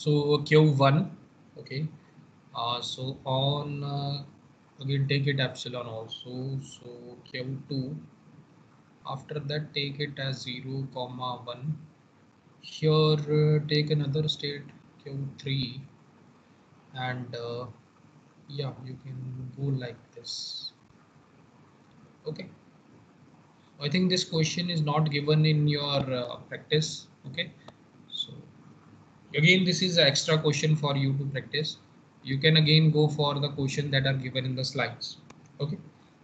so q1 okay. Uh, so on uh, again take it epsilon also. So q2 after that take it as 0 comma 1 here uh, take another state q3 and uh, yeah you can go like this. Okay. I think this question is not given in your uh, practice okay again this is an extra question for you to practice. You can again go for the question that are given in the slides. Okay.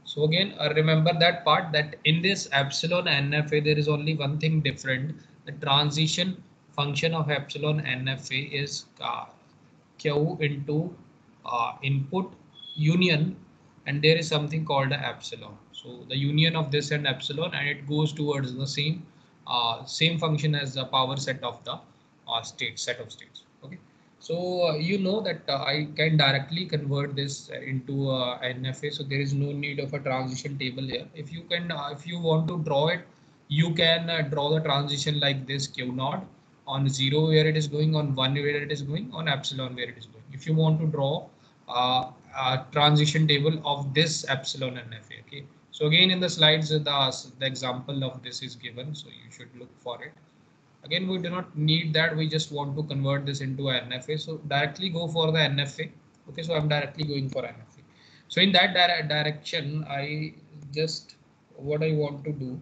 So again uh, remember that part that in this epsilon nfa there is only one thing different. The transition function of epsilon nfa is q into uh, input union and there is something called epsilon. So the union of this and epsilon and it goes towards the same uh, same function as the power set of the uh, state set of states. Okay. So uh, you know that uh, I can directly convert this into uh, NFA. So there is no need of a transition table here. If you can, uh, if you want to draw it, you can uh, draw the transition like this Q naught on zero where it is going, on one where it is going, on epsilon where it is going. If you want to draw uh, a transition table of this epsilon NFA, okay. So again, in the slides, the, the example of this is given. So you should look for it. Again, we do not need that. We just want to convert this into NFA. So directly go for the NFA. Okay, so I'm directly going for NFA. So in that dire direction, I just what I want to do,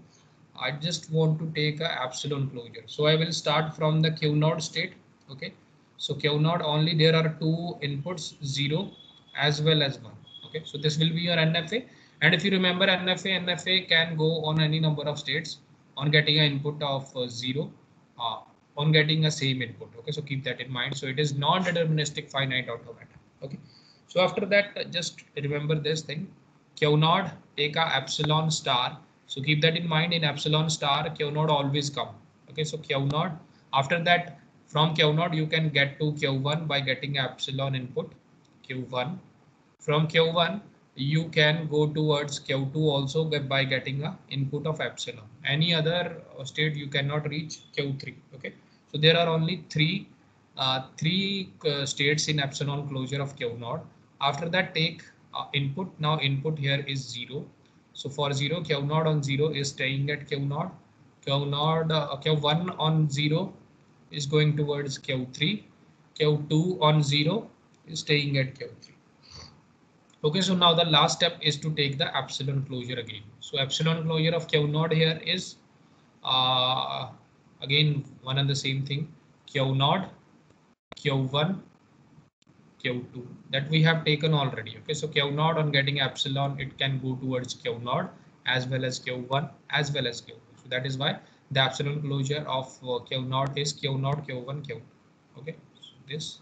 I just want to take a epsilon closure. So I will start from the Q naught state. Okay, so Q naught only there are two inputs, zero as well as one. Okay, so this will be your NFA and if you remember NFA, NFA can go on any number of states on getting an input of uh, zero, uh, on getting a same input. Okay, so keep that in mind. So it is non-deterministic finite automata. Okay, so after that, just remember this thing. Q naught take a epsilon star. So keep that in mind. In epsilon star, Q naught always come. Okay, so Q naught. After that, from Q naught you can get to Q1 by getting epsilon input Q1. From Q1 you can go towards Q2 also by getting a input of epsilon. Any other uh, state you cannot reach Q3. Okay, so there are only three uh, three uh, states in epsilon closure of Q naught. After that, take uh, input. Now input here is zero. So for zero, Q naught on zero is staying at Q naught. Q naught uh, Q1 on zero is going towards Q3. Q2 on zero is staying at Q3. Okay, so now the last step is to take the epsilon closure again. So epsilon closure of Q naught here is uh, again one and the same thing. Q naught, Q1, Q2 that we have taken already. Okay, so Q naught on getting epsilon, it can go towards Q naught as well as Q1 as well as Q2. So that is why the epsilon closure of uh, Q naught is Q naught, Q1, Q2. Okay, so this.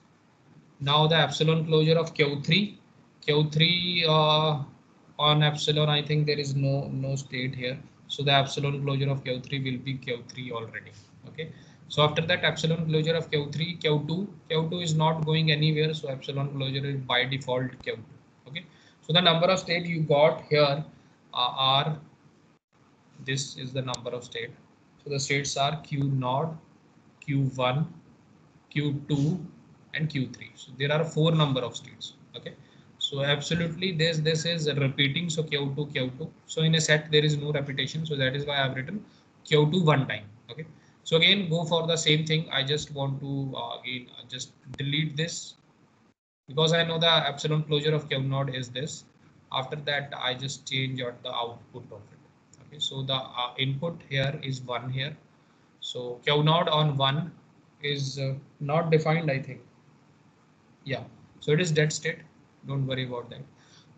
Now the epsilon closure of Q3 Q3 uh, on epsilon, I think there is no no state here. So the epsilon closure of Q3 will be Q3 already. Okay. So after that epsilon closure of Q3, Q2, Q2 is not going anywhere. So epsilon closure is by default Q2. Okay. So the number of state you got here uh, are this is the number of state. So the states are Q naught, Q1, Q2, and Q3. So there are four number of states. Okay. So absolutely this this is repeating. So Q2 Q2. So in a set there is no repetition. So that is why I've written Q2 one time. Okay. So again go for the same thing. I just want to uh, again uh, just delete this because I know the epsilon closure of Q naught is this. After that I just change out the output of it. Okay. So the uh, input here is one here. So Q naught on one is uh, not defined. I think. Yeah. So it is dead state don't worry about that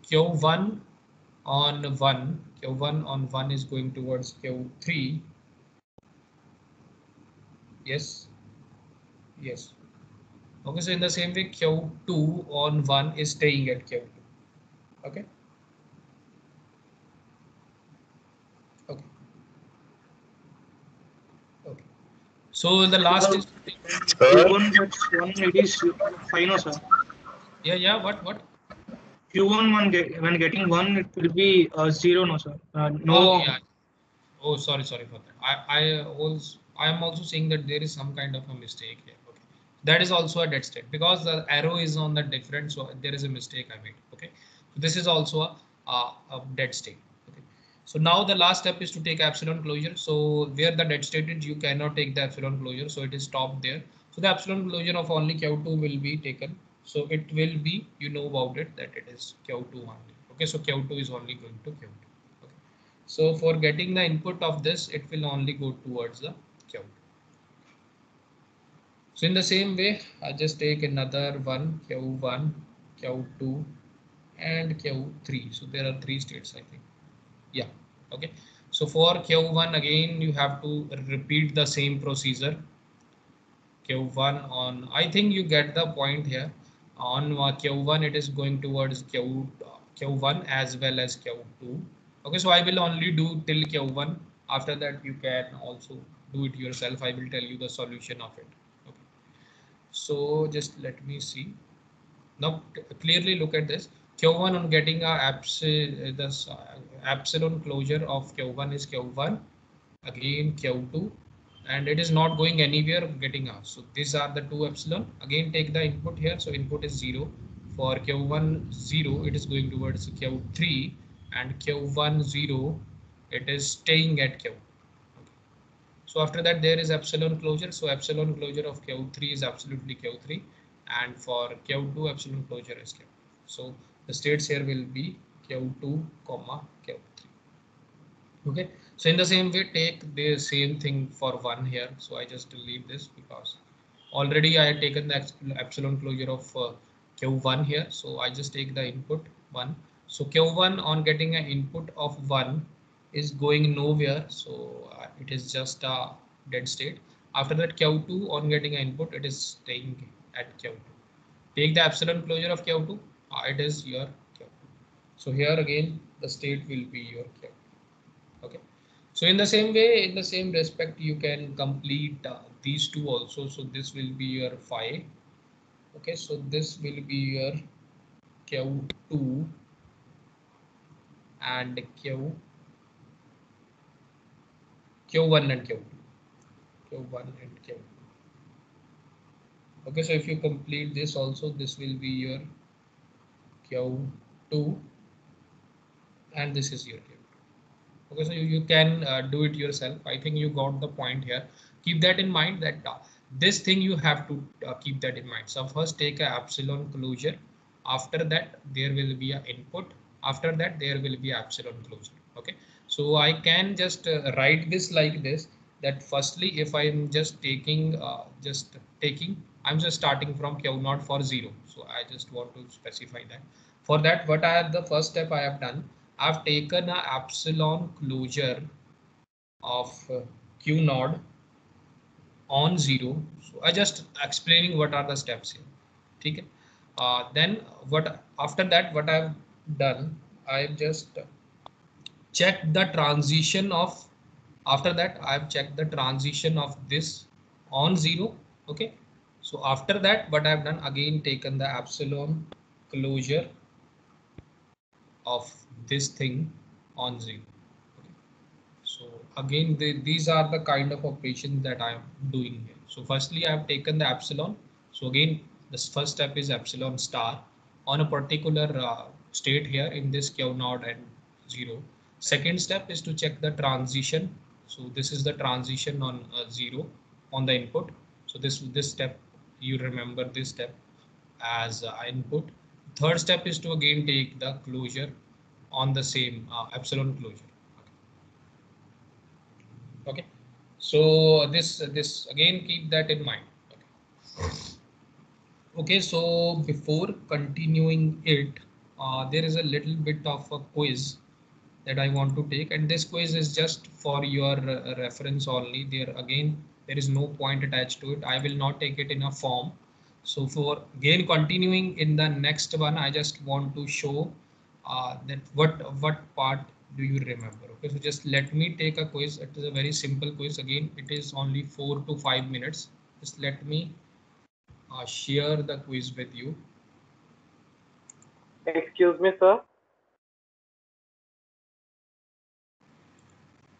q1 on 1 q1 on 1 is going towards q3 yes. Yes. Okay so in the same way q2 on 1 is staying at q2 okay? Okay. Okay. So the last is Q1 gets one it is fine, sir. yeah yeah what what Q1 one get, when getting one it will be uh, zero, no sir. Uh, no. Oh, yeah. Oh, sorry, sorry for that. I, I also, I am also saying that there is some kind of a mistake here. Okay. that is also a dead state because the arrow is on the different so there is a mistake i made okay so this is also a, a, a dead state okay so now the last step is to take epsilon closure so where the dead state is you cannot take the epsilon closure so it is stopped there so the epsilon closure of only q2 will be taken so it will be you know about it that it is q2 only okay so q2 is only going to q2 okay so for getting the input of this it will only go towards the q2 so in the same way, I just take another one, Q1, Q2, and Q3. So there are three states, I think. Yeah, okay. So for Q1, again, you have to repeat the same procedure. Q1 on, I think you get the point here. On Q1, it is going towards Q, Q1 as well as Q2. Okay, so I will only do till Q1. After that, you can also do it yourself. I will tell you the solution of it Okay. so just let me see now clearly look at this q1 on getting a epsilon, this epsilon closure of q1 is q1 again q2 and it is not going anywhere getting us so these are the two epsilon again take the input here so input is 0 for q1 0 it is going towards q3 and q1 0 it is staying at q so after that, there is epsilon closure. So epsilon closure of Q3 is absolutely Q3. And for Q2, epsilon closure is Q. So the states here will be Q2, comma Q3. Okay. So in the same way, take the same thing for one here. So I just delete this because already I had taken the epsilon closure of uh, Q1 here. So I just take the input one. So Q1 on getting an input of one is going nowhere. So uh, it is just a dead state. After that Q2 on getting an input, it is staying at Q2. Take the epsilon closure of Q2, uh, it is your Q2. So here again, the state will be your Q2. So in the same way, in the same respect, you can complete uh, these two also. So this will be your phi. Okay, so this will be your Q2 and Q q1 and q2 q1 and q2 okay so if you complete this also this will be your q2 and this is your q2 okay so you, you can uh, do it yourself. I think you got the point here. Keep that in mind that uh, this thing you have to uh, keep that in mind. So first take a epsilon closure. After that there will be an input. After that there will be epsilon closure. Okay? So I can just uh, write this like this that firstly if I'm just taking uh, just taking I'm just starting from Q naught for zero. So I just want to specify that. For that what I have the first step I have done I've taken a epsilon closure of uh, Q naught on zero. So I just explaining what are the steps here. Okay. Uh, then what after that what I've done I've just checked the transition of after that I've checked the transition of this on zero okay so after that what I've done again taken the epsilon closure of this thing on zero okay. so again the, these are the kind of operations that I am doing here so firstly I have taken the epsilon so again this first step is epsilon star on a particular uh, state here in this q naught and zero Second step is to check the transition. So this is the transition on uh, zero on the input. So this this step you remember this step as uh, input. Third step is to again take the closure on the same uh, epsilon closure. Okay. So this this again keep that in mind. Okay. okay so before continuing it, uh, there is a little bit of a quiz that I want to take and this quiz is just for your uh, reference only there again there is no point attached to it I will not take it in a form so for again continuing in the next one I just want to show uh, that what what part do you remember okay so just let me take a quiz it is a very simple quiz again it is only four to five minutes just let me uh, share the quiz with you excuse me sir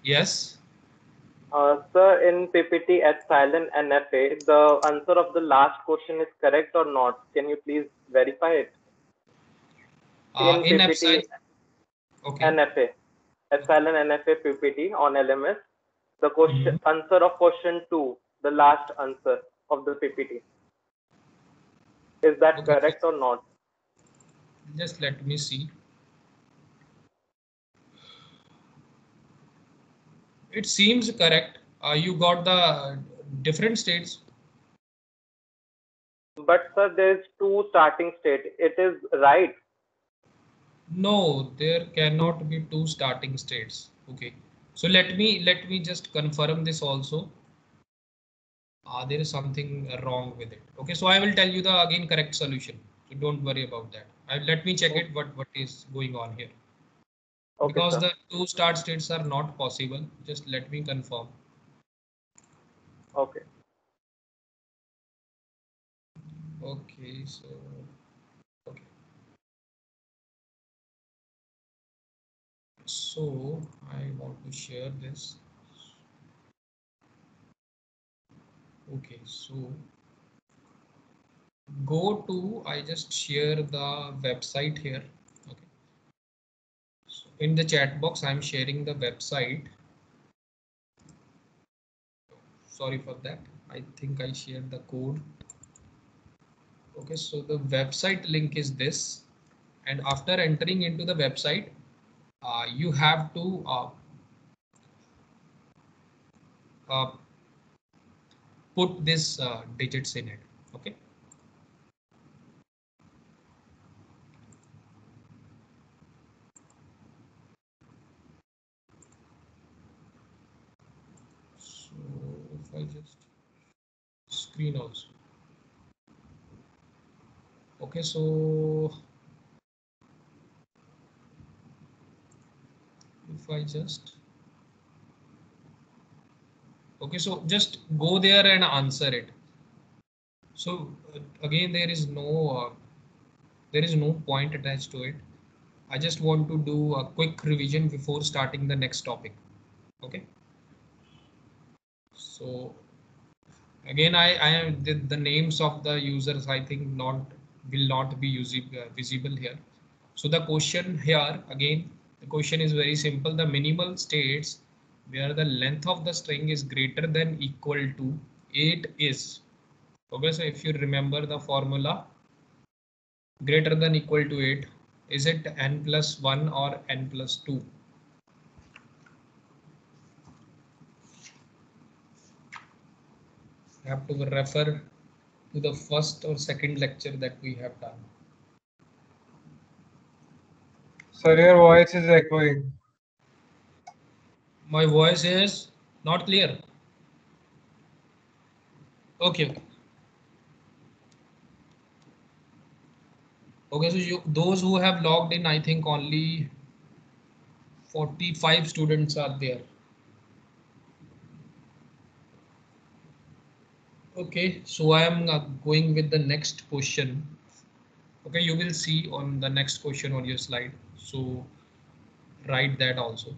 Yes. Uh, sir, in PPT epsilon NFA, the answer of the last question is correct or not? Can you please verify it? Uh, in PPT okay. NFA, epsilon NFA PPT on LMS, the question answer of question two, the last answer of the PPT. Is that Okay. correct or not? Just let me see. It seems correct. Uh, you got the different states. But sir, there's two starting state. It is right. No, there cannot be two starting states. Okay. So let me let me just confirm this also. Uh, there is something wrong with it. Okay, so I will tell you the again correct solution. So don't worry about that. I, let me check it what what is going on here. Okay, because sir. the two start states are not possible. Just let me confirm. Okay. Okay, so So I want to share this. Okay, so go to I just share the website here. Okay. So in the chat box, I'm sharing the website. Sorry for that. I think I shared the code. Okay, so the website link is this. And after entering into the website, uh, you have to uh, uh, put this uh, digits in it. Okay. So if I just screen also. Okay, so if I just okay, so just go there and answer it. So uh, again, there is no uh, there is no point attached to it. I just want to do a quick revision before starting the next topic. Okay. So again, I, I the, the names of the users I think not will not be usable, uh, visible here. So the question here again, the question is very simple. The minimal states where the length of the string is greater than equal to 8 is. Okay, so if you remember the formula, greater than equal to 8, is it n plus 1 or n plus 2? You have to refer to the first or second lecture that we have done. Sir, your voice is echoing. My voice is not clear. Okay. Okay, so you, those who have logged in, I think only 45 students are there. Okay, so I am uh, going with the next question. Okay, you will see on the next question on your slide. So write that also.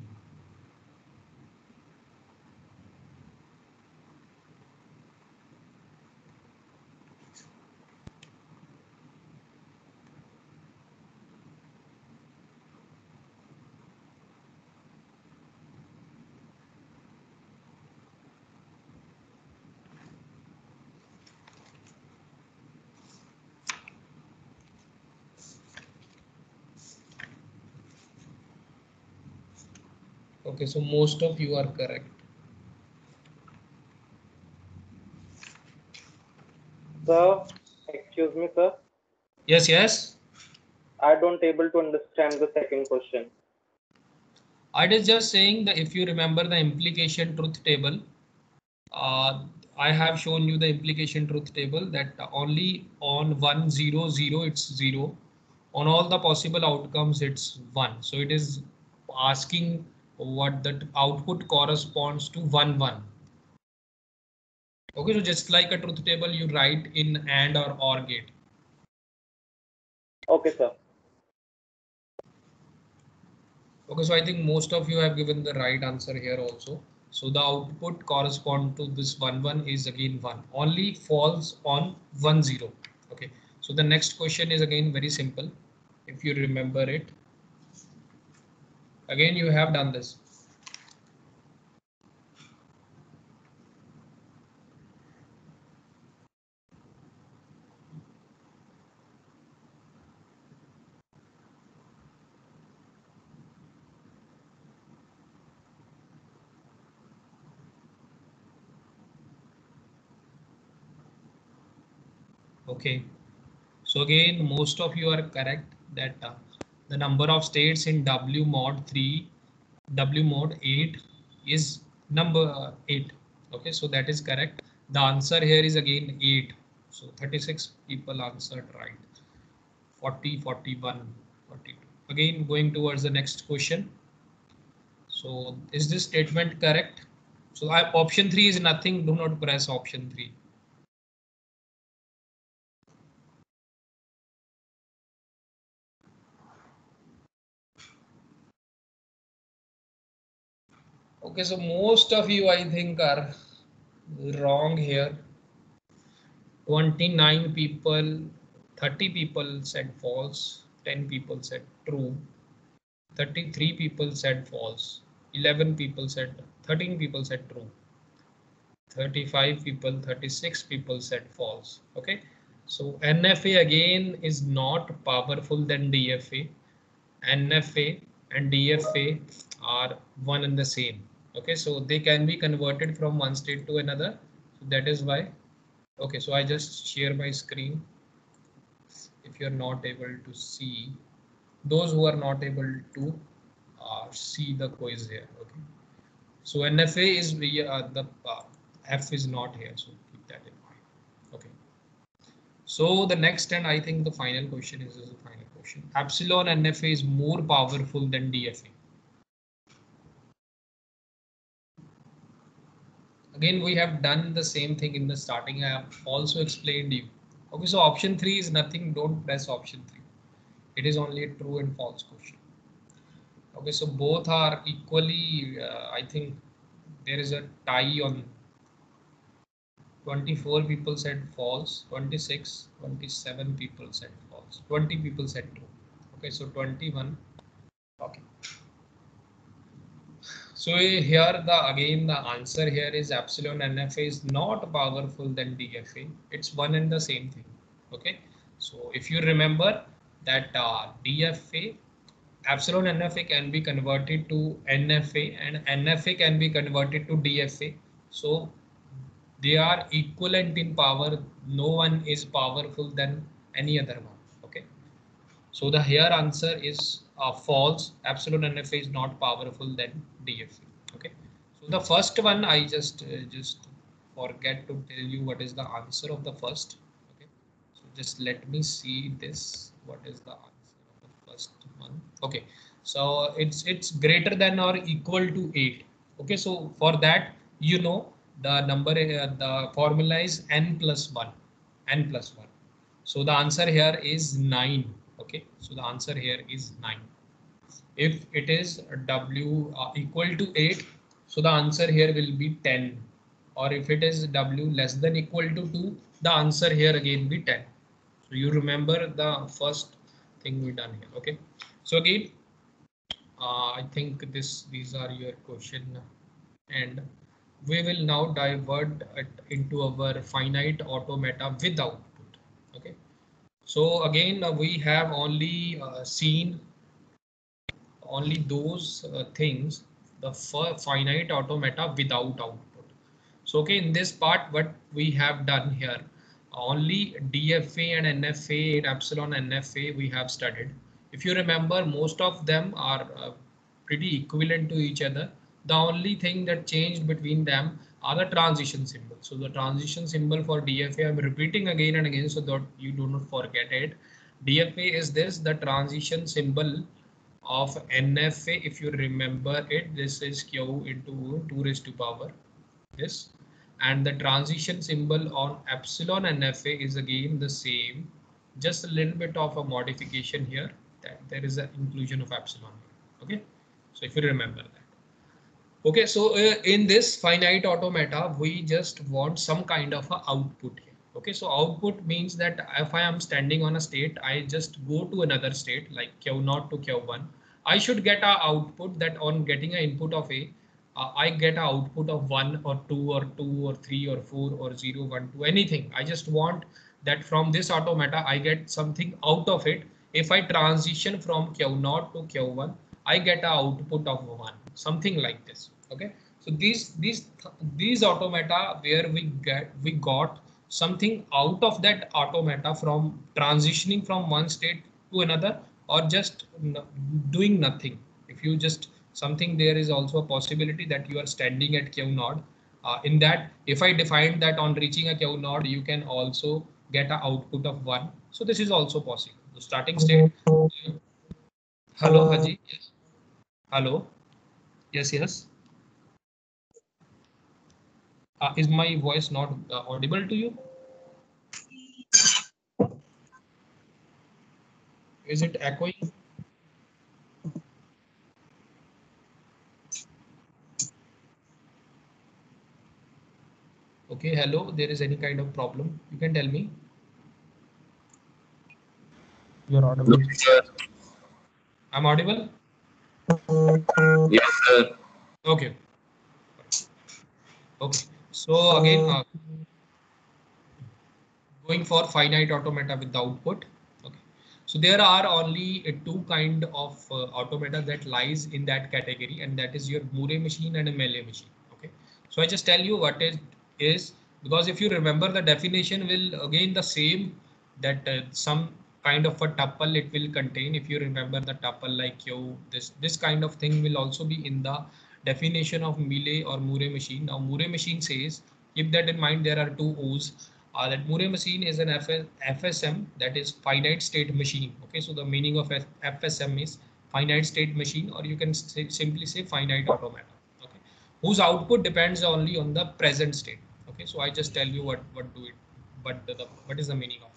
Okay, so most of you are correct. Sir, excuse me, sir. Yes, yes. I don't able to understand the second question. I was just saying that if you remember the implication truth table, uh, I have shown you the implication truth table that only on 1, 0, 0, it's 0. On all the possible outcomes, it's 1. So it is asking what that output corresponds to 1, 1. Okay, so just like a truth table, you write in AND or OR gate. Okay, sir. Okay, so I think most of you have given the right answer here also. So the output correspond to this one one is again one. Only falls on 1 0. Okay. So the next question is again very simple. If you remember it. Again, you have done this. Okay. So again, most of you are correct that uh, the number of states in W mod 3, W mod 8 is number uh, 8. Okay, so that is correct. The answer here is again 8. So 36 people answered right. 40, 41, 42. Again, going towards the next question. So is this statement correct? So I, option 3 is nothing. Do not press option 3. Okay, so most of you, I think, are wrong here. 29 people, 30 people said false, 10 people said true, 33 people said false, 11 people said, 13 people said true, 35 people, 36 people said false. Okay, so NFA again is not powerful than DFA. NFA and DFA are one and the same okay so they can be converted from one state to another. So that is why. Okay so i just share my screen. If you're not able to see those who are not able to uh, see the quiz here. Okay. So nfa is uh, the uh, f is not here so keep that in mind. Okay. So the next and i think the final question is, is the final question. Epsilon nfa is more powerful than dfa again we have done the same thing in the starting. I have also explained you. Okay so option 3 is nothing. Don't press option 3 it is only a true and false question. Okay so both are equally uh, i think there is a tie on. 24 people said false 26 27 people said false 20 people said true. Okay so 21 okay so here the again the answer here is epsilon NFA is not powerful than DFA. It's one and the same thing. Okay. So if you remember that uh, DFA epsilon NFA can be converted to NFA and NFA can be converted to DFA. So they are equivalent in power. No one is powerful than any other one. Okay. So the here answer is uh, false. epsilon NFA is not powerful than DFA. Okay. So the first one I just uh, just forget to tell you what is the answer of the first. Okay. So just let me see this. What is the answer of the first one? Okay. So it's it's greater than or equal to eight. Okay. So for that you know the number uh, the formula is n plus one n plus one. So the answer here is nine okay so the answer here is 9 if it is w uh, equal to 8 so the answer here will be 10 or if it is w less than equal to 2 the answer here again be 10 so you remember the first thing we done here okay? So again uh, i think this these are your question. And we will now divert it into our finite automata with output okay so again, uh, we have only uh, seen only those uh, things, the finite automata without output. So okay, in this part, what we have done here, only DFA and NFA and epsilon NFA we have studied. If you remember, most of them are uh, pretty equivalent to each other. The only thing that changed between them are the transition symbol. So the transition symbol for DFA, I'm repeating again and again so that you do not forget it. DFA is this, the transition symbol of NFA. If you remember it, this is Q into 2 raised to power this. And the transition symbol on epsilon NFA is again the same, just a little bit of a modification here that there is an inclusion of epsilon. Okay, so if you remember. Okay, so uh, in this finite automata, we just want some kind of a output here. Okay, so output means that if I am standing on a state, I just go to another state like Q0 to Q1. I should get a output that on getting an input of A, uh, I get an output of one or two or two or three or four or zero, one, two, anything. I just want that from this automata, I get something out of it. If I transition from Q0 to Q1, I get an output of one, something like this. Okay, so these these these automata where we get we got something out of that automata from transitioning from one state to another or just doing nothing. If you just something there is also a possibility that you are standing at Q naught. Uh, in that, if I define that on reaching a Q naught, you can also get an output of one. So this is also possible. The starting state. Hello, Haji. Yes. Hello. Yes, yes. Uh, is my voice not uh, audible to you? Is it echoing? Okay, hello, there is any kind of problem, you can tell me. You're audible. I'm audible? Yes, sir. Okay. Okay. So again, uh, going for finite automata with the output. Okay. So there are only uh, two kind of uh, automata that lies in that category, and that is your Moore machine and a Mealy machine. Okay. So I just tell you what is is because if you remember the definition will again the same that uh, some kind of a tuple it will contain if you remember the tuple like you this this kind of thing will also be in the definition of Mealy or Moore machine. Now Moore machine says, keep that in mind, there are two O's. Uh, that Moore machine is an FS, FSM that is finite state machine. Okay, so the meaning of F, FSM is finite state machine or you can say, simply say finite automata. Okay, whose output depends only on the present state. Okay, so I just tell you what what do it, but the, what is the meaning of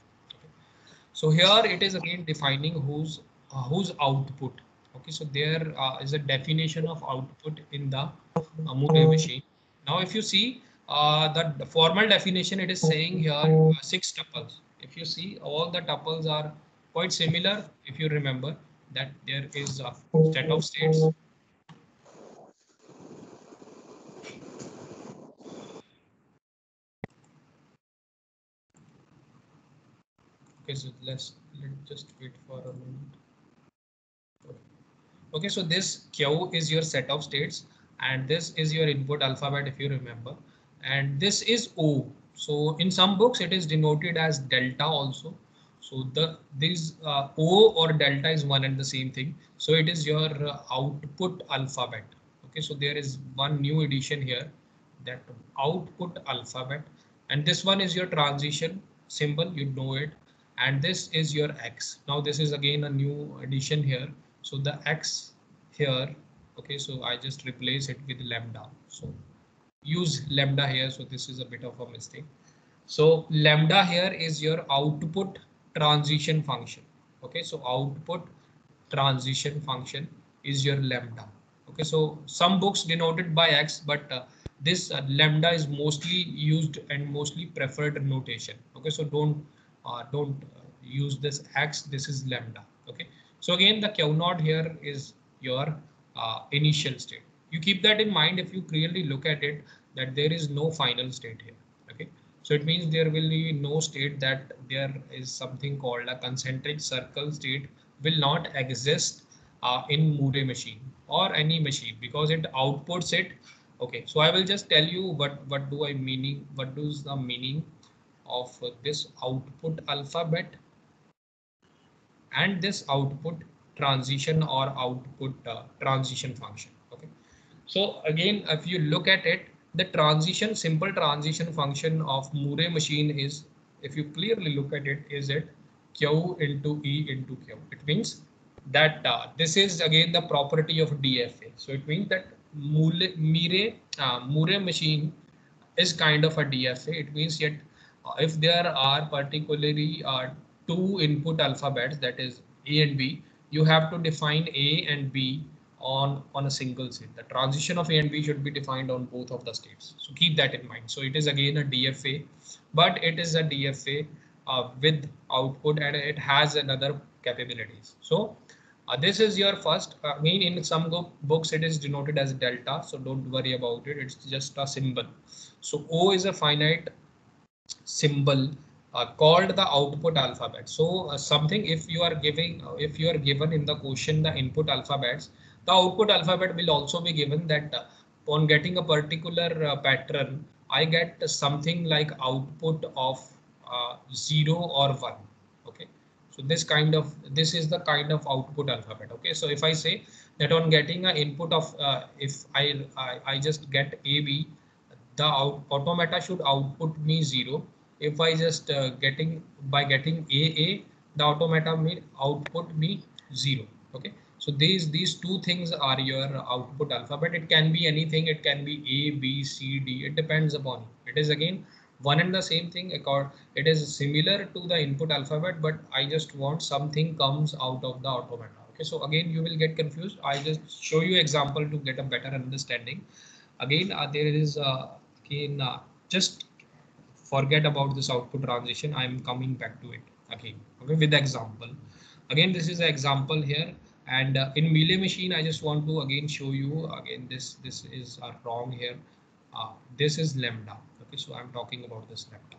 so here it is again defining whose uh, whose output. Okay so there uh, is a definition of output in the uh, Moore machine. Now if you see uh, the, the formal definition it is saying here uh, six tuples. If you see all the tuples are quite similar if you remember that there is a set of states okay so let's let's just wait for a minute okay so this q is your set of states and this is your input alphabet if you remember. And this is o. So in some books it is denoted as delta also. So the this uh, o or delta is one and the same thing. So it is your uh, output alphabet. Okay so there is one new addition here that output alphabet. And this one is your transition symbol. You know it and this is your x. Now this is again a new addition here. So the x here okay so i just replace it with lambda. So use lambda here. So this is a bit of a mistake. So lambda here is your output transition function. Okay so output transition function is your lambda. Okay so some books denoted by x but uh, this uh, lambda is mostly used and mostly preferred notation. Okay so don't uh, don't use this x this is lambda okay? So again the q naught here is your uh, initial state. You keep that in mind if you clearly look at it that there is no final state here okay? So it means there will be no state that there is something called a concentric circle state will not exist uh, in Moore machine or any machine because it outputs it okay? So i will just tell you what what do i meaning what does the meaning of uh, this output alphabet and this output transition or output uh, transition function okay? So again if you look at it the transition simple transition function of Moore machine is if you clearly look at it is it q into e into q. It means that uh, this is again the property of DFA so it means that Moore, uh, Moore machine is kind of a DFA it means yet uh, if there are particularly uh, two input alphabets that is a and b you have to define a and b on on a single state. The transition of A and B should be defined on both of the states. So keep that in mind. So it is again a DFA, but it is a DFA uh, with output and it has another capabilities. So uh, this is your first. I uh, mean, in some books it is denoted as delta, so don't worry about it. It's just a symbol. So O is a finite symbol uh, called the output alphabet. So uh, something if you are giving, uh, if you are given in the question the input alphabets, the output alphabet will also be given that uh, on getting a particular uh, pattern, I get something like output of uh, 0 or 1. Okay, so this kind of this is the kind of output alphabet. Okay, so if I say that on getting an input of if I, I, I just get AB, the out, automata should output me 0. If I just uh, getting by getting AA, the automata may output be 0. Okay, so these these two things are your output alphabet. It can be anything. It can be A, B, C, D. It depends upon. It is again one and the same thing. It is similar to the input alphabet, but I just want something comes out of the automata. Okay, so again you will get confused. I just show you example to get a better understanding. Again, uh, there is uh, again uh, just forget about this output transition. I am coming back to it again. Okay, with example. Again, this is an example here and uh, in Mealy machine i just want to again show you again this this is uh, wrong here uh, this is lambda okay so i'm talking about this lambda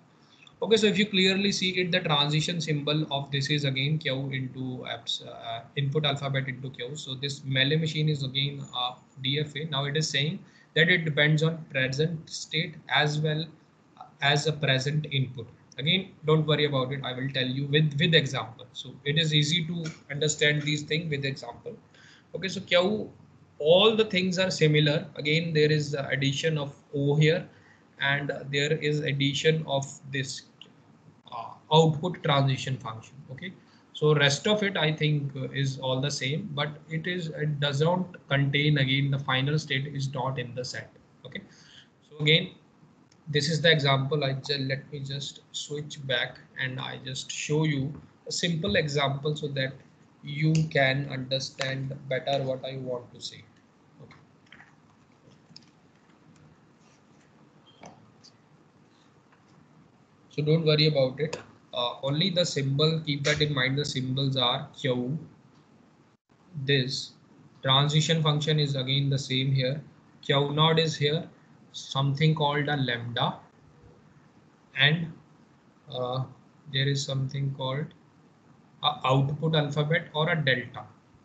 okay so if you clearly see it the transition symbol of this is again q into apps uh, input alphabet into q so this Mealy machine is again uh, dfa now it is saying that it depends on present state as well as a present input. Again don't worry about it. I will tell you with with example. So it is easy to understand these things with example. Okay so all the things are similar. Again there is the addition of o here and there is addition of this uh, output transition function. Okay so rest of it i think uh, is all the same but it is it does not contain again the final state is not in the set. Okay so again this is the example. I just let me just switch back and i just show you a simple example so that you can understand better what i want to say. Okay. so don't worry about it. Uh, only the symbol keep that in mind. The symbols are q. This transition function is again the same here. Q naught is here something called a lambda and uh, there is something called a output alphabet or a delta.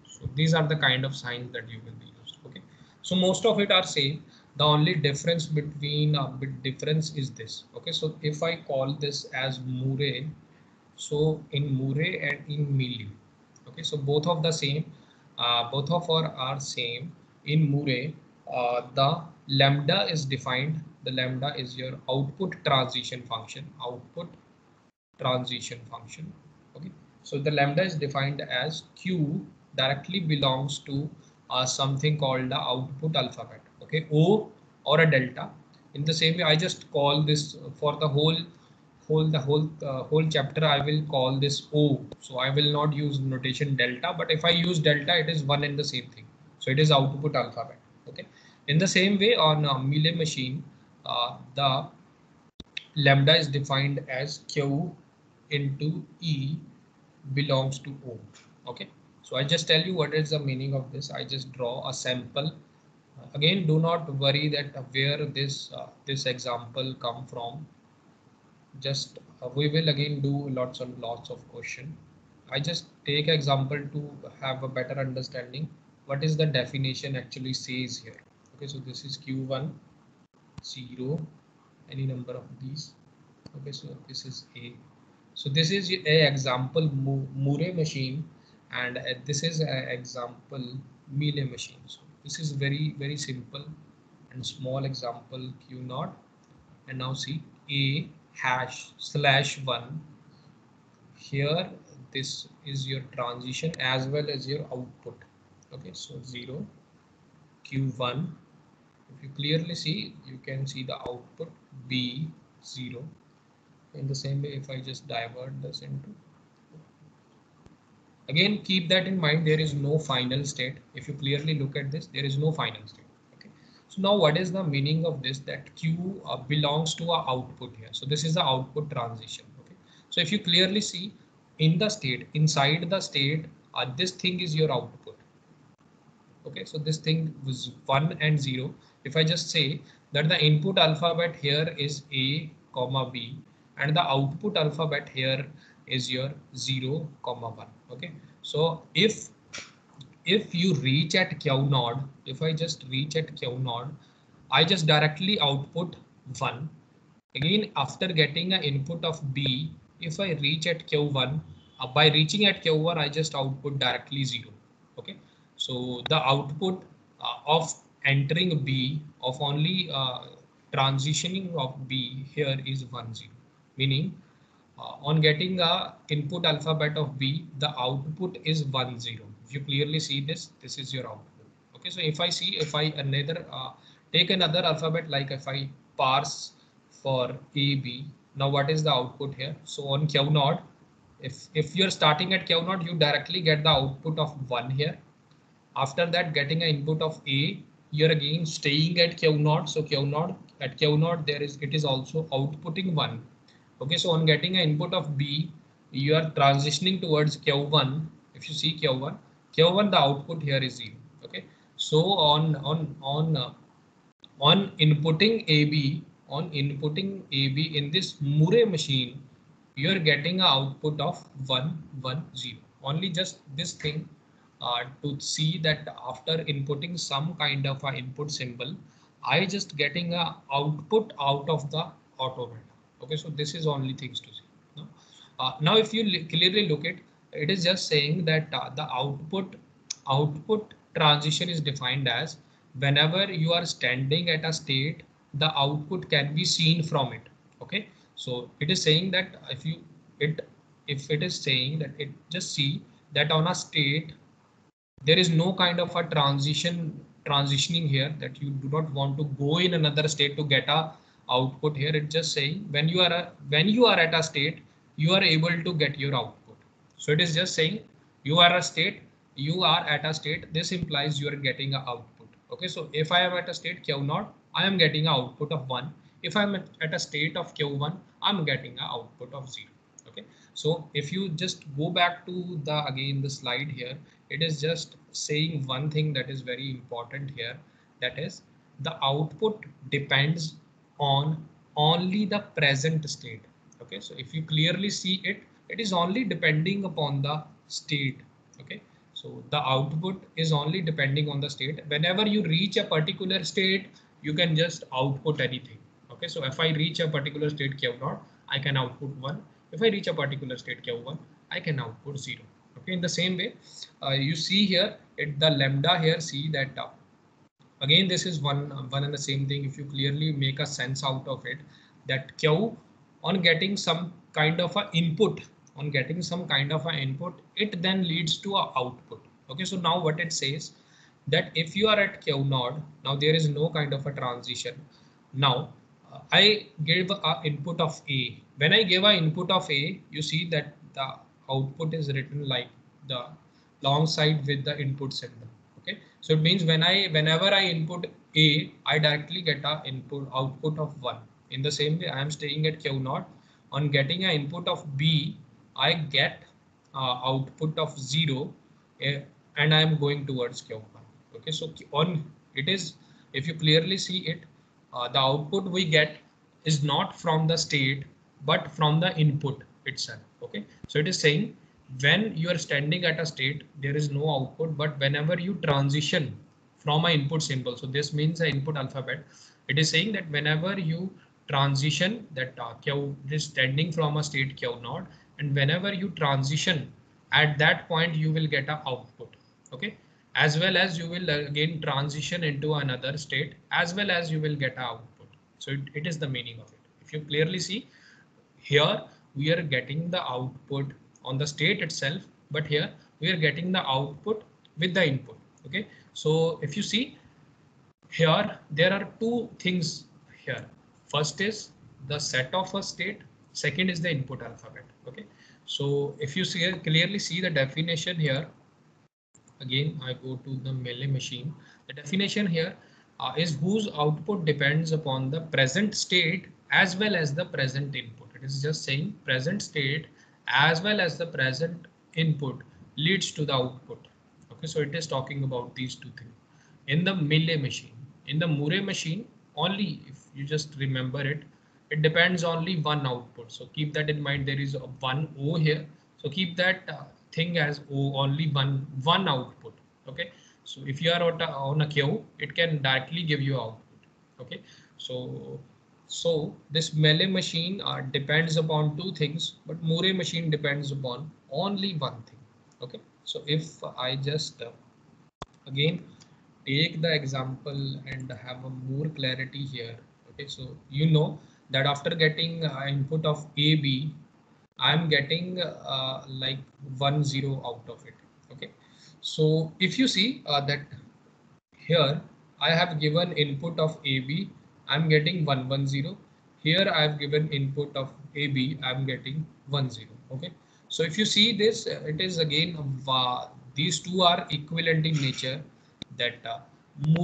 So these are the kind of signs that you will be used okay? So most of it are same. The only difference between a uh, bit difference is this okay? So if i call this as Moore so in Moore and in Mealy okay? So both of the same uh, both of our are same. In Moore uh, the lambda is defined the lambda is your output transition function output transition function okay? So the lambda is defined as q directly belongs to uh, something called the output alphabet okay? O or a delta. In the same way i just call this for the whole whole the whole uh, whole chapter i will call this o. So i will not use notation delta but if i use delta it is one and the same thing. So it is output alphabet okay in the same way on a Mealy machine, uh, the lambda is defined as Q into E belongs to O. Okay, so I just tell you what is the meaning of this. I just draw a sample. Again, do not worry that where this uh, this example come from. Just uh, we will again do lots and lots of question. I just take example to have a better understanding. What is the definition actually says here? Okay so this is q1 0 any number of these. Okay so this is a. So this is a example Moore machine and uh, this is an example Mealy machine. So this is very very simple and small example q naught and now see a hash slash 1 here this is your transition as well as your output. Okay so 0 q1 if you clearly see you can see the output b 0 in the same way if i just divert this into again keep that in mind. There is no final state. If you clearly look at this there is no final state. Okay. So now what is the meaning of this? That q uh, belongs to a output here. So this is the output transition. Okay. So if you clearly see in the state inside the state uh, this thing is your output okay so this thing was 1 and 0 if i just say that the input alphabet here is a comma b and the output alphabet here is your 0 comma 1 okay so if if you reach at q naught if i just reach at q naught i just directly output 1 again after getting an input of b if i reach at q1 uh, by reaching at q1 i just output directly 0 okay so the output uh, of entering b of only uh, transitioning of b here is 1 0 meaning uh, on getting a input alphabet of B, the output is 1, 0. If you clearly see this, this is your output. Okay, so if I see, if I another uh, take another alphabet, like if I parse for A, B, now what is the output here? So on Q naught, if, if you're starting at Q naught, you directly get the output of 1 here. After that, getting an input of A, you're again staying at Q naught. So Q naught, at Q naught, there is, it is also outputting 1 okay so on getting an input of b you are transitioning towards q1 if you see q1 q1 the output here is 0 okay so on on on uh, on inputting ab on inputting ab in this Murray machine you are getting an output of 1 1 0 only just this thing uh, to see that after inputting some kind of a input symbol i just getting a output out of the automata okay so this is only things to see. No? uh, now if you clearly look at it is just saying that uh, the output output transition is defined as whenever you are standing at a state the output can be seen from it. Okay? So it is saying that if you it if it is saying that it just see that on a state there is no kind of a transition transitioning here that you do not want to go in another state to get a output here. It's just saying when you are a, when you are at a state you are able to get your output. So it is just saying you are a state you are at a state. This implies you are getting a output. Okay so if i am at a state q naught i am getting an output of 1 if i'm at a state of q1 i'm getting an output of 0 okay so if you just go back to the again the slide here it is just saying one thing that is very important here. That is the output depends on only the present state. Okay so if you clearly see it it is only depending upon the state. Okay so the output is only depending on the state. Whenever you reach a particular state you can just output anything. Okay so if i reach a particular state q0 i can output 1 if i reach a particular state q1 i can output 0 okay in the same way uh, you see here it the lambda here see that uh, again this is one one and the same thing. If you clearly make a sense out of it that q on getting some kind of a input on getting some kind of an input it then leads to a output. Okay so now what it says that if you are at q naught now there is no kind of a transition. Now uh, i gave a input of a. When i gave a input of a you see that the output is written like the long side with the input symbol okay? So it means when i whenever i input a i directly get a input output of 1 in the same way i am staying at q naught. On getting an input of b i get uh, output of 0 uh, and i am going towards q1 okay? So on it is if you clearly see it uh, the output we get is not from the state but from the input itself okay? So it is saying when you are standing at a state there is no output but whenever you transition from an input symbol so this means the input alphabet it is saying that whenever you transition that uh, q is standing from a state q naught and whenever you transition at that point you will get a output okay? As well as you will again transition into another state as well as you will get a output. So it, it is the meaning of it. If you clearly see here we are getting the output on the state itself but here we are getting the output with the input okay so if you see here there are two things here first is the set of a state second is the input alphabet okay So if you see clearly see the definition here, again I go to the Mealy machine. The definition here uh, is whose output depends upon the present state as well as the present input. Is just saying present state as well as the present input leads to the output. Okay, so it is talking about these two things. In the Mealy machine, in the Moore machine, only if you just remember it, it depends only one output. So keep that in mind. There is a one O here. So keep that uh, thing as O only one one output. Okay. So if you are on a, on a queue, it can directly give you output. Okay. So so this Mealy machine uh, depends upon two things, but Moore machine depends upon only one thing. Okay. So if I just uh, again take the example and have a more clarity here. Okay. So you know that after getting uh, input of AB, I'm getting uh, like one zero out of it. Okay. So if you see uh, that here I have given input of AB, I'm getting 110. Here I have given input of AB, I'm getting 10. Okay. So if you see this, it is again, uh, these two are equivalent in nature that uh,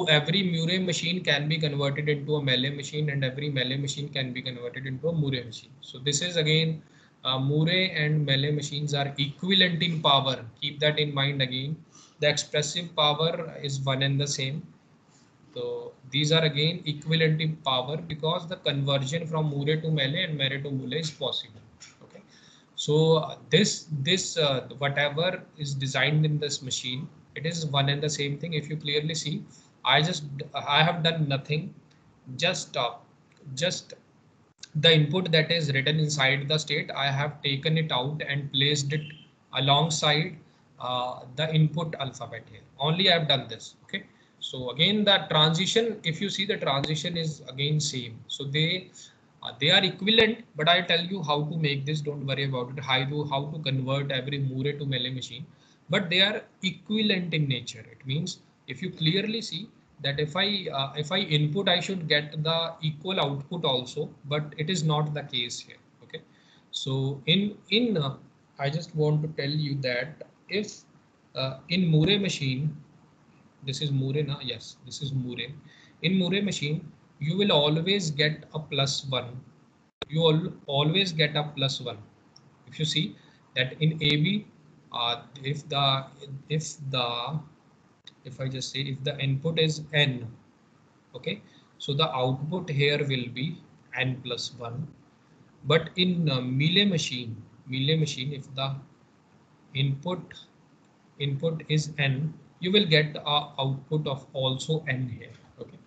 every Moore machine can be converted into a Mealy machine and every Mealy machine can be converted into a Moore machine. So this is again uh, Moore and Mealy machines are equivalent in power. Keep that in mind again. The expressive power is one and the same. So these are again equivalent in power because the conversion from Moore to Mealy and Mealy to Moore is possible. Okay. So this this uh, whatever is designed in this machine it is one and the same thing if you clearly see i just i have done nothing just uh, just the input that is written inside the state i have taken it out and placed it alongside uh, the input alphabet here only i have done this okay so again the transition if you see the transition is again same. So they uh, they are equivalent but i'll tell you how to make this. Don't worry about it. How to how to convert every Moore to Mealy machine. But they are equivalent in nature. It means if you clearly see that if I uh, if I input, I should get the equal output also, but it is not the case here. Okay, so in in uh, I just want to tell you that if uh, in Moore machine, this is Moore now. Yes, this is Moore. In Moore machine, you will always get a plus one. You will always get a plus one. If you see that in AB, uh, if the if the if I just say if the input is n okay so the output here will be n plus 1 but in uh, Mealy machine Mealy machine if the input input is n you will get a output of also n here okay.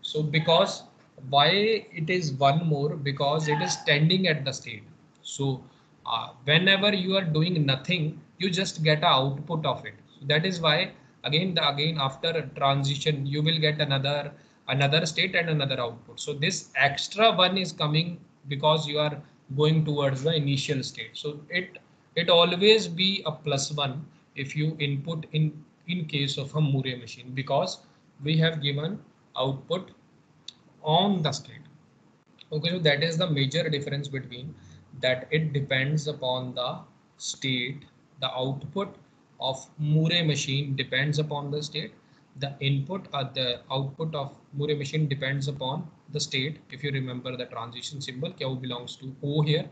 So because why it is one more? Because it is standing at the state. So uh, whenever you are doing nothing you just get a output of it. So that is why again the again after transition you will get another another state and another output. So this extra one is coming because you are going towards the initial state. So it it always be a plus one if you input in in case of a Moore machine because we have given output on the state. Okay so that is the major difference between that it depends upon the state. The output of Moore machine depends upon the state. The input or the output of Moore machine depends upon the state. If you remember the transition symbol Q belongs to O here.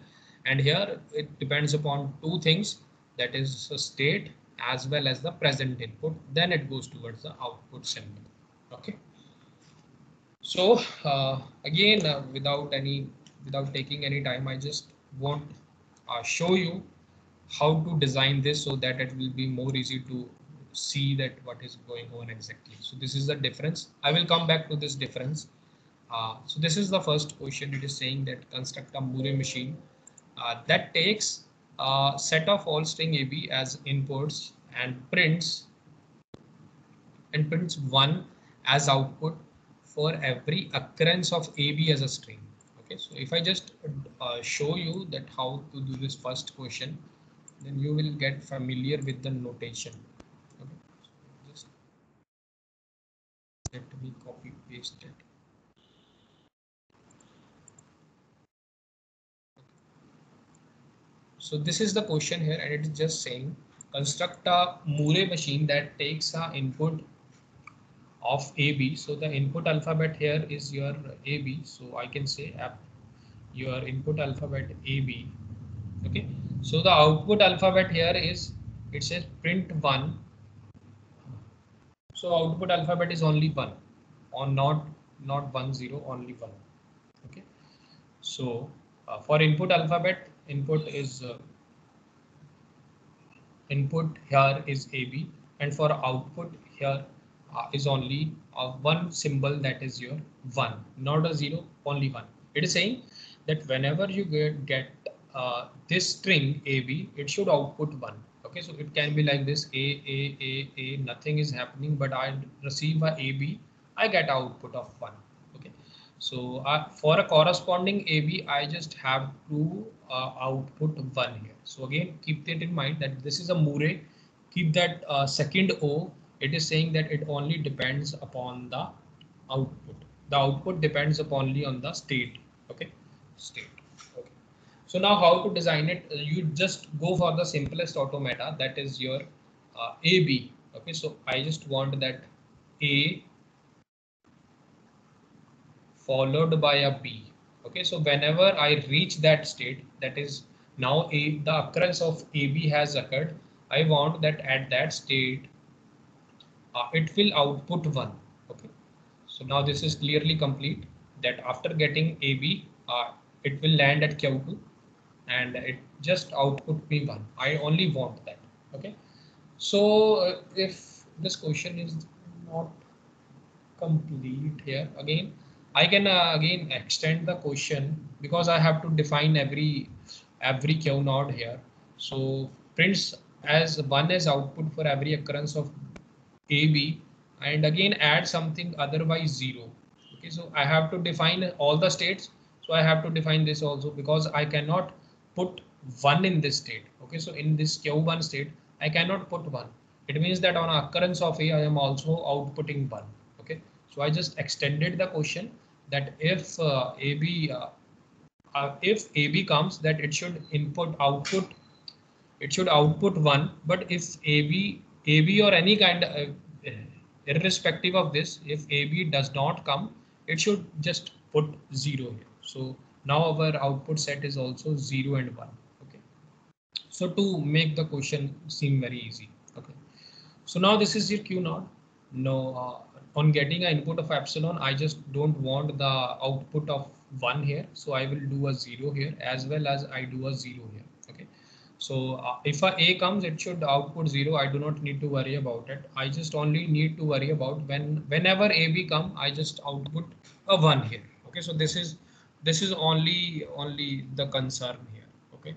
And here it depends upon two things that is a state as well as the present input then it goes towards the output symbol okay so uh, again uh, without any without taking any time I just want uh, show you how to design this so that it will be more easy to see that what is going on exactly. So this is the difference. I will come back to this difference. Uh, so this is the first question. It is saying that construct a Moore machine uh, that takes a set of all string AB as inputs and prints and prints one as output for every occurrence of AB as a string. Okay so if i just uh, show you that how to do this first question then you will get familiar with the notation. Okay so just let me copy paste it so this is the question here and it is just saying construct a Moore machine that takes a input of AB. So the input alphabet here is your AB. So I can say app your input alphabet AB. Okay. So the output alphabet here is it says print one. So output alphabet is only one or not not one zero only one. Okay. So uh, for input alphabet input is uh, input here is AB and for output here uh, is only uh, one symbol that is your one, not a zero, only one. It is saying that whenever you get, get uh, this string AB, it should output one. Okay, so it can be like this A, A, A, A, nothing is happening, but I receive a AB, I get output of one. So uh, for a corresponding AB, I just have to uh, output one here. So again, keep that in mind that this is a Moore. Keep that uh, second O it is saying that it only depends upon the output. The output depends upon only on the state. Okay, state. Okay. So now how to design it? You just go for the simplest automata that is your uh, AB. Okay, so I just want that A followed by a B. Okay, so whenever I reach that state, that is now A, the occurrence of AB has occurred. I want that at that state uh, it will output 1 okay so now this is clearly complete that after getting AB uh, it will land at Q2 and it just output me 1 I only want that okay so uh, if this question is not complete here again I can uh, again extend the question because I have to define every every Q naught here so prints as one as output for every occurrence of AB and again add something otherwise zero. Okay, so I have to define all the states. So I have to define this also because I cannot put one in this state. Okay, so in this Q1 state, I cannot put one. It means that on occurrence of A, I am also outputting one. Okay, so I just extended the question that if uh, AB uh, uh, if AB comes that it should input output it should output one but if AB AB or any kind of, uh, irrespective of this, if AB does not come, it should just put zero here. So now our output set is also zero and one. Okay. So to make the question seem very easy. Okay. So now this is your Q naught. No, uh, on getting an input of epsilon, I just don't want the output of one here. So I will do a zero here as well as I do a zero here. Okay. So uh, if a A comes, it should output zero. I do not need to worry about it. I just only need to worry about when whenever AB come, I just output a one here. Okay, so this is this is only only the concern here. Okay.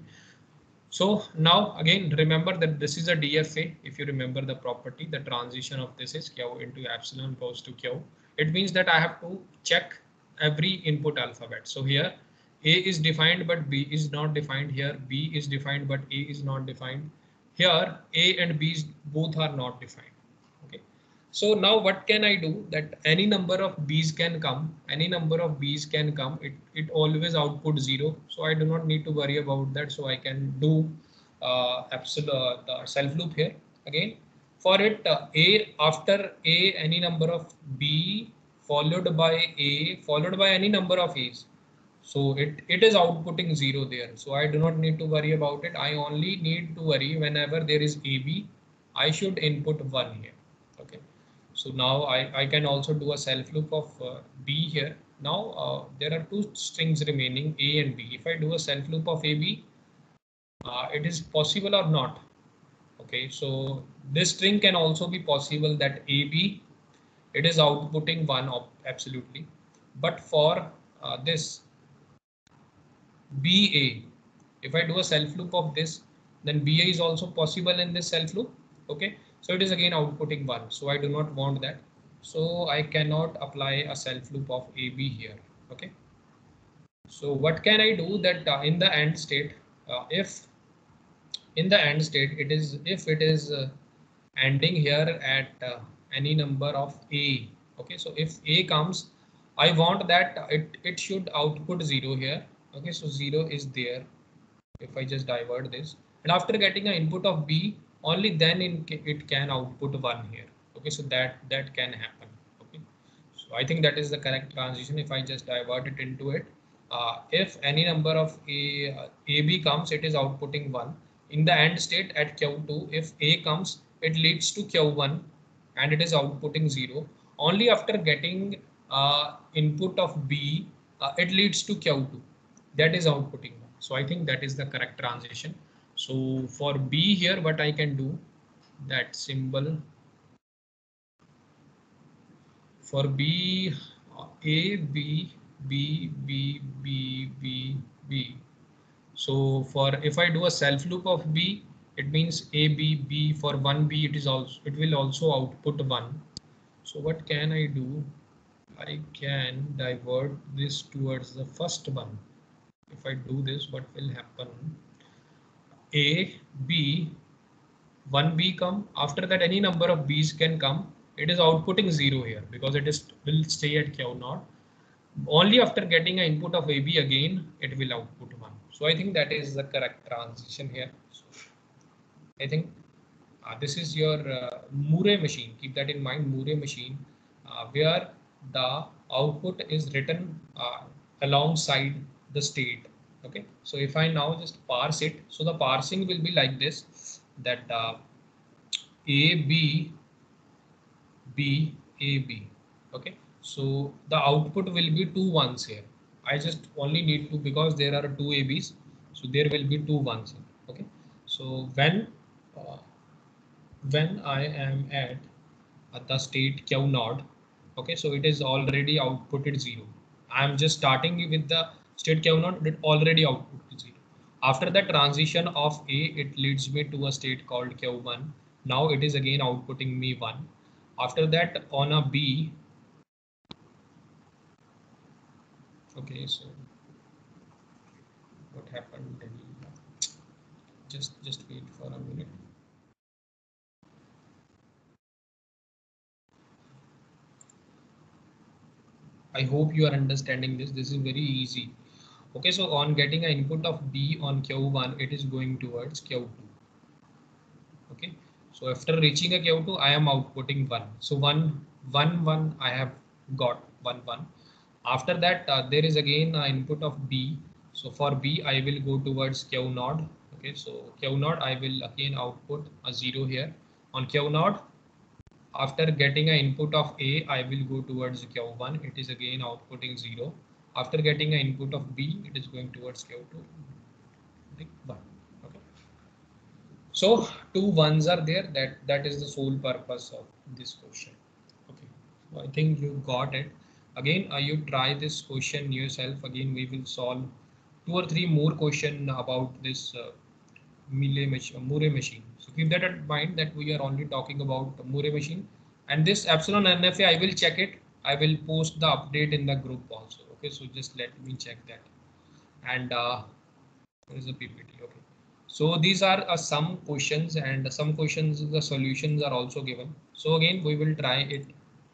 So now again, remember that this is a DFA. If you remember the property, the transition of this is Q into epsilon goes to Q. It means that I have to check every input alphabet. So here a is defined but B is not defined here. B is defined but A is not defined. Here A and B both are not defined. So now what can I do that any number of B's can come, any number of B's can come. It, it always output zero. So I do not need to worry about that. So I can do uh, absolute uh, the self loop here again. For it uh, A after A any number of B followed by A followed by any number of A's so it, it is outputting zero there. So I do not need to worry about it. I only need to worry whenever there is AB, I should input one here. So now I, I can also do a self loop of uh, B here. Now uh, there are two strings remaining A and B. If I do a self loop of AB, uh, it is possible or not. Okay, so this string can also be possible that AB, it is outputting one absolutely. But for uh, this BA. If I do a self loop of this, then BA is also possible in this self loop. Okay, so it is again outputting one. So I do not want that. So I cannot apply a self loop of AB here. Okay. So what can I do that uh, in the end state, uh, if in the end state it is if it is uh, ending here at uh, any number of A. Okay, so if A comes, I want that it, it should output zero here okay so 0 is there if I just divert this and after getting an input of B, only then in, it can output one here. Okay, so that that can happen. Okay, so I think that is the correct transition. If I just divert it into it, uh, if any number of a uh, AB comes, it is outputting one. In the end state at Q2, if A comes, it leads to Q1 and it is outputting zero. Only after getting uh, input of B, uh, it leads to Q2. That is outputting one. So I think that is the correct transition. So for B here, what I can do, that symbol for B, A, B, B, B, B, B, B. So for if I do a self loop of B, it means A, B, B for one B, it is also it will also output one. So what can I do? I can divert this towards the first one. If I do this, what will happen? A, B, one B come. After that, any number of B's can come. It is outputting zero here because it is will stay at Q naught. Only after getting an input of AB again, it will output one. So I think that is the correct transition here. So I think uh, this is your uh, machine. Keep that in mind, Moore machine, uh, where the output is written uh, alongside the state. Okay, so if I now just parse it, so the parsing will be like this: that uh, A B B A B. Okay, so the output will be two ones here. I just only need to because there are two ABs, so there will be two ones. Here. Okay, so when uh, when I am at, at the state Q naught, okay, so it is already outputted zero. I am just starting with the state Q naught, did already outputted zero. After the transition of A, it leads me to a state called Q1. Now it is again outputting me one. After that on a B, okay, so what happened? Just, just wait for a minute. I hope you are understanding this. This is very easy. Okay, so on getting an input of B on Q1, it is going towards Q2. Okay, so after reaching a Q2, I am outputting one. So one, one, one, I have got one, one. After that, uh, there is again an input of B. So for B, I will go towards Q naught. Okay, so Q naught, I will again output a zero here. On Q naught, after getting an input of A, I will go towards Q1. It is again outputting 0. After getting an input of B, it is going towards Q2. 1. Okay. So two ones are there. That that is the sole purpose of this question. Okay. So I think you got it. Again, uh, you try this question yourself. Again, we will solve two or three more question about this uh, Mealy machine, Moore machine. So keep that in mind that we are only talking about Moore machine and this epsilon NFA, I will check it. I will post the update in the group also. Okay, so just let me check that. And uh, there is a PPT. Okay. So these are uh, some questions and some questions, the solutions are also given. So again, we will try it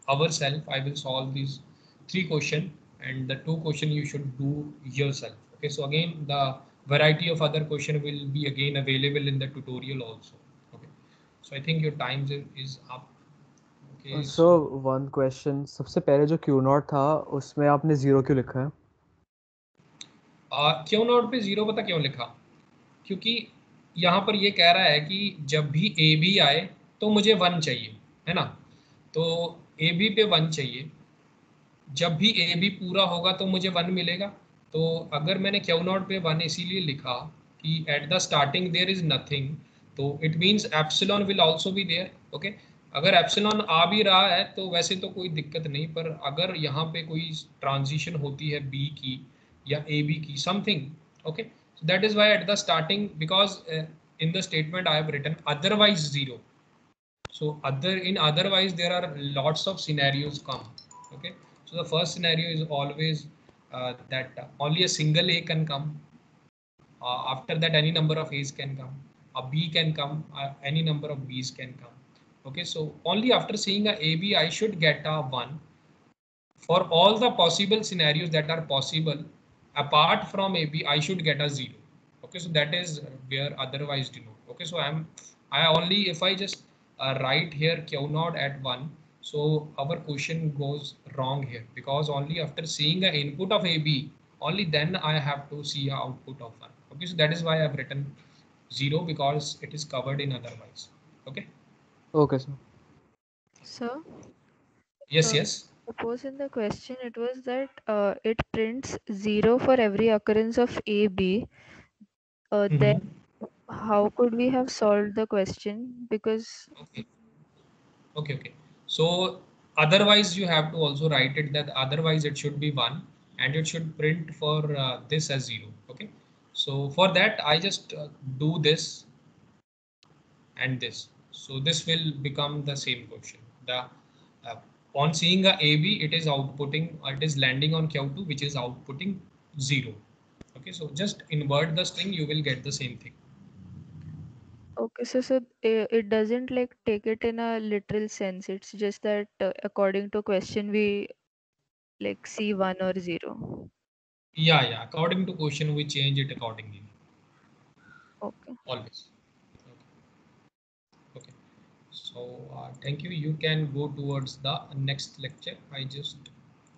ourselves. I will solve these three question and the two question you should do yourself. Okay, so again, the variety of other question will be again available in the tutorial also okay so i think your time is up so one question. सबसे पहले जो Q not था उसमें आपने zero क्यों लिखा है? Q not पे ज़ीरो पता क्यों लिखा? क्योंकि यहाँ पर ये कह रहा है कि जब भी ए बी आए तो मुझे वन चाहिए है ना? तो ए बी पे वन चाहिए। जब भी ए बी पूरा होगा तो मुझे वन मिलेगा। तो अगर मैंने क्यू नॉट पे वन इसीलिए लिखा कि at the starting there is nothing तो it means epsilon will also be there okay अगर एप्सिलॉन आ भी रहा है तो वैसे तो कोई दिक्कत नहीं, पर अगर यहाँ पे कोई ट्रांजिशन होती है बी की या ए बी की something okay that is why at the starting because in the statement I have otherwise zero so other in otherwise there are lots of scenarios come okay so the first scenario is always that only a A can come after that any number of As can come a B can come any number of Bs can come okay so only after seeing a AB, I should get a 1 for all the possible scenarios that are possible apart from AB, I should get a 0 Okay, so that is where otherwise denote. Okay, so I'm I only if I just uh, write here q naught at one, so our question goes wrong here because only after seeing the input of AB, only then I have to see a output of one. Okay, so that is why I've written zero because it is covered in otherwise. Okay. Okay, sir. Sir, Yes, Uh, yes. suppose in the question it was that uh, it prints zero for every occurrence of AB. Uh, Then Mhm. how could we have solved the question? Because Okay. Okay, okay. So otherwise you have to also write it that otherwise it should be one and it should print for uh, this as zero. Okay. So for that I just uh, do this and this. So this will become the same question. The uh, on seeing a AB, it is outputting, it is landing on Q2, which is outputting zero. Okay, so just invert the string, you will get the same thing. okay, so so uh, it doesn't like take it in a literal sense. It's just that uh, according to question we like see one or zero. Yeah, yeah. According to question, we change it accordingly. Okay. Always. Okay. Okay. So uh, thank you. You can go towards the next lecture. I just